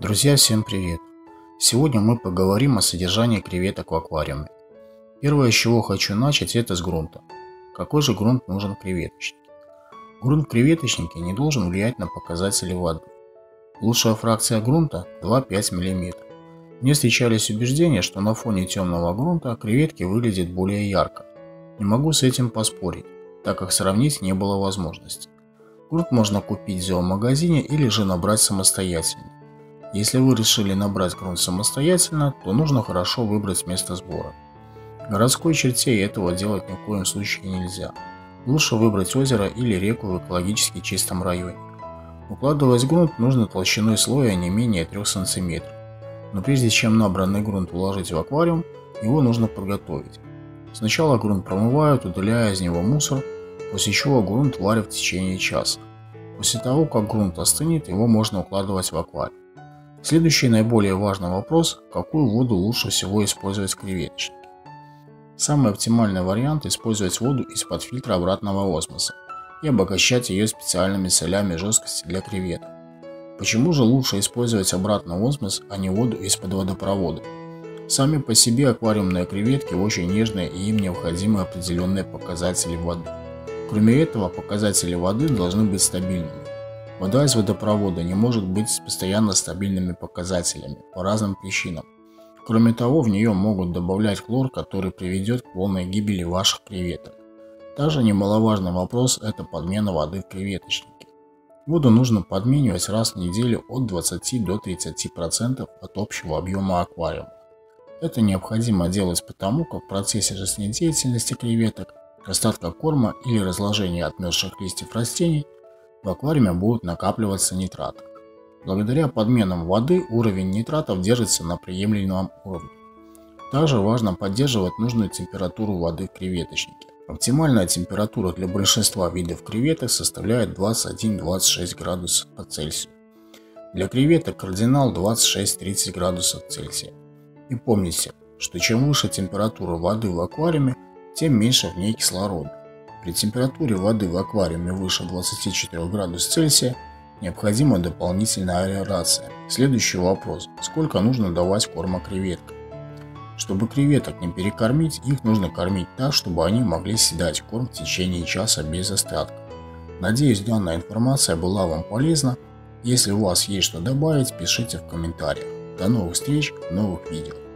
Друзья, всем привет! Сегодня мы поговорим о содержании креветок в аквариуме. Первое, с чего хочу начать, это с грунта. Какой же грунт нужен креветочнике? Грунт в креветочнике не должен влиять на показатели воды. Лучшая фракция грунта 2-5 мм. Мне встречались убеждения, что на фоне темного грунта креветки выглядят более ярко. Не могу с этим поспорить, так как сравнить не было возможности. Грунт можно купить в зоомагазине или же набрать самостоятельно. Если вы решили набрать грунт самостоятельно, то нужно хорошо выбрать место сбора. Городской черте этого делать ни в коем случае нельзя. Лучше выбрать озеро или реку в экологически чистом районе. Укладывать грунт нужно толщиной слоя не менее 3 см. Но прежде чем набранный грунт уложить в аквариум, его нужно подготовить. Сначала грунт промывают, удаляя из него мусор, после чего грунт варят в течение часа. После того, как грунт остынет, его можно укладывать в аквариум. Следующий наиболее важный вопрос – какую воду лучше всего использовать в креветочнике? Самый оптимальный вариант – использовать воду из-под фильтра обратного осмоса и обогащать ее специальными солями жесткости для креветок. Почему же лучше использовать обратный осмос, а не воду из-под водопровода? Сами по себе аквариумные креветки очень нежные и им необходимы определенные показатели воды. Кроме этого, показатели воды должны быть стабильными. Вода из водопровода не может быть с постоянно стабильными показателями по разным причинам. Кроме того, в нее могут добавлять хлор, который приведет к полной гибели ваших креветок. Также немаловажный вопрос – это подмена воды в креветочнике. Воду нужно подменивать раз в неделю от 20 до 30% от общего объема аквариума. Это необходимо делать потому, как в процессе жизнедеятельности креветок, остатка корма или разложения отмерзших листьев растений – в аквариуме будут накапливаться нитраты. Благодаря подменам воды уровень нитратов держится на приемлемом уровне. Также важно поддерживать нужную температуру воды в креветочнике. Оптимальная температура для большинства видов креветок составляет 21-26 градусов по Цельсию. Для креветок кардинал 26-30 градусов Цельсия. И помните, что чем выше температура воды в аквариуме, тем меньше в ней кислорода. При температуре воды в аквариуме выше 24 градусов Цельсия необходима дополнительная аэрация. Следующий вопрос. Сколько нужно давать корма креветкам? Чтобы креветок не перекормить, их нужно кормить так, чтобы они могли съедать корм в течение часа без остатка. Надеюсь, данная информация была вам полезна. Если у вас есть что добавить, пишите в комментариях. До новых встреч новых видео.